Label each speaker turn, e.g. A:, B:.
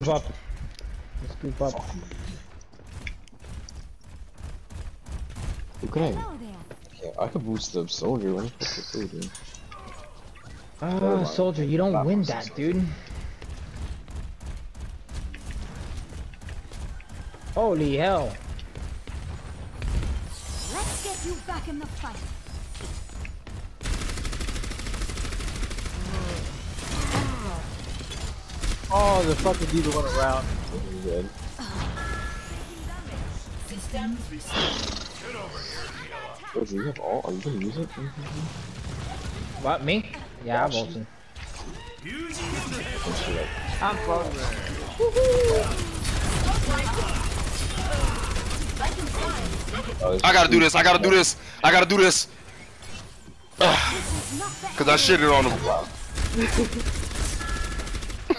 A: Move up. Let's group up.
B: Who can I? Yeah, I could boost the soldier. What the fuck is dude?
A: Ah, soldier, you don't win that, dude. Holy hell.
C: Let's get you back in the fight.
D: Oh, the fucking dude went around.
B: He's dead. Wait, do you have all? Are you gonna use it?
A: What, me? Yeah, I'm ulting.
D: I'm floating.
E: I gotta do this. I gotta do this. I gotta do this. Ugh. Cause I shitted on him.